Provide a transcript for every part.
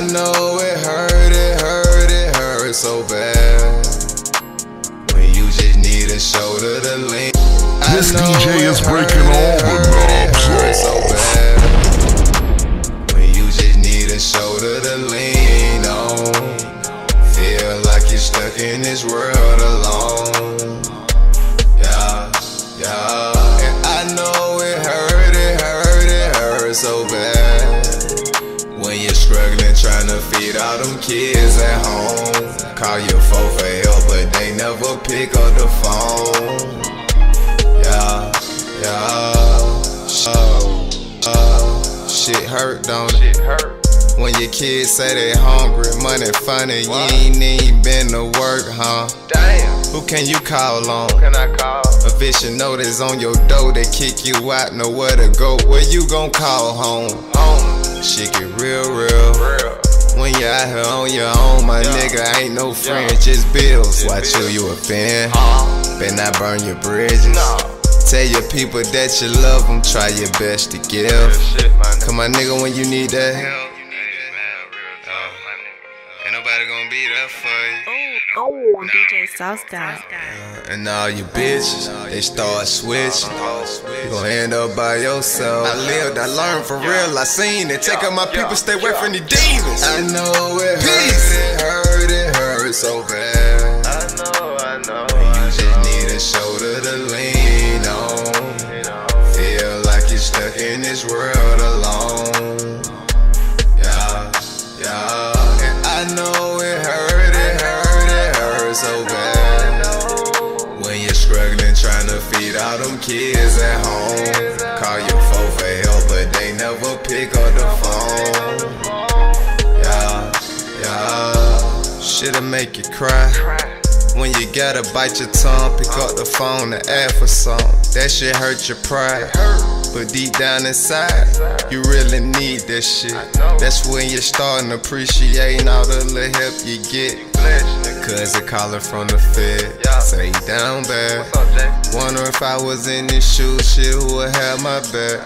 I know it hurt, it hurt, it hurt so bad. When you just need a shoulder to lean. This DJ is breaking all the knobs so bad. When you just need a shoulder to lean on. Feel like you're stuck in this world trying all them kids at home. Call your phone for help, but they never pick up the phone. Yeah, yeah. Oh, oh, shit hurt, don't it? Shit hurt. When your kids say they hungry, money funny, you ain't even been to work, huh? Damn, Who can you call on? Who can I call? A eviction notice on your door, they kick you out, nowhere to go. Where you gon' call home? Home, Shit get real, real. real. When you out here on your own, my nigga ain't no friend, just bills. Watch who you offend. Uh, Better not burn your bridges. no. Tell your people that you love them, try your best to give. Shit. Come on, nigga, when you need that help. Ain't nobody gonna be there for you. Oh, oh DJ Southside. Uh, and all you bitches, they start switching. You gon' end up by yourself. I lived, I learned for real, I seen it. Take out my people, stay away from the demons. I know it hurt, it hurt, it hurt so bad. Shit'll make you cry. When you gotta bite your tongue, pick up the phone and ask for some. That shit hurt your pride. But deep down inside, you really need that shit. That's when you're starting appreciating all the little help you get. Cause it calling from the Fed. Say you down bad. Wonder if I was in this shoe, shit, who would have my back?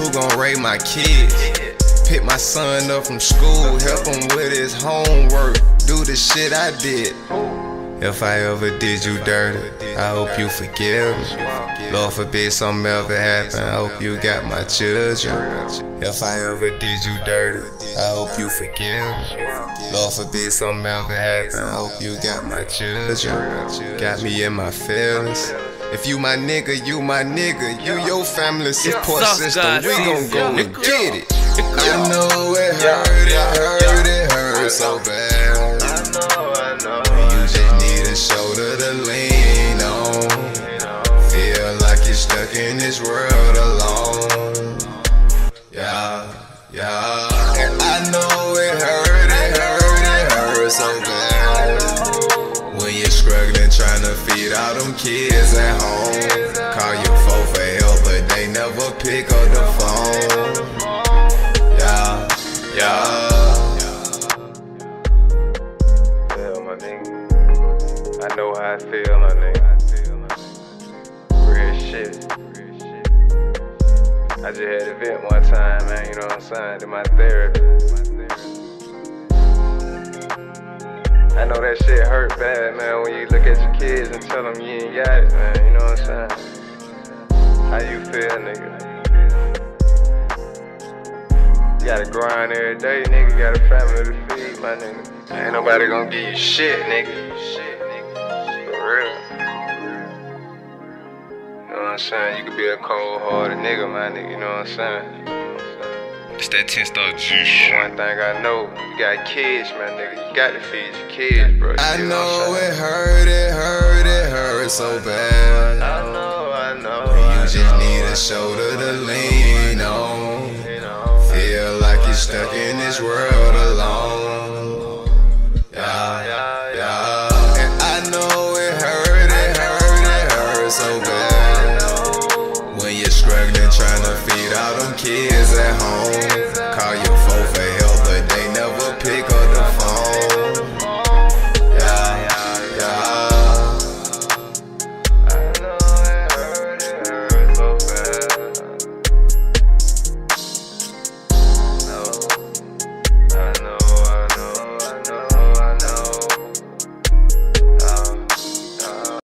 Who gon' raise my kids? Pick my son up from school, help him with his homework, do the shit I did. If I ever did you dirty, I hope you forgive me. Lord forbid something ever happen, I hope you got my children. If I ever did you dirty, I hope you forgive me. Lord forbid something ever happen, I hope you got my children. Got me in my feelings. If you my nigga, you my nigga, you your family support system, we gon' go and get it. I know it hurt, it hurt, it hurt so bad. I know, I know, You just need a shoulder to lean on. Feel like you're stuck in this world alone. Yeah, yeah. And I know it hurt, it hurt, it hurt so bad. When you're struggling trying to feed all them kids at home. Call your phone for help, but they never pick up the phone. Feel, my nigga. Real shit. I just had a event one time, man, you know what I'm saying? Did my therapy. I know that shit hurt bad, man, when you look at your kids and tell them you ain't got it, man, you know what I'm saying? How you feel, nigga? You gotta grind every day, nigga. You got a family to feed, my nigga. Ain't nobody gonna give you shit, nigga. Shit, I'm saying? You could be a cold hearted nigga, my nigga. You know what I'm saying? It's that 10 star G shit. One thing I know, you got kids, my nigga. You got to feed your kids, bro. You I know know it hurt, it hurt, it hurt so bad. I know, I know. You I just know, need a shoulder to lean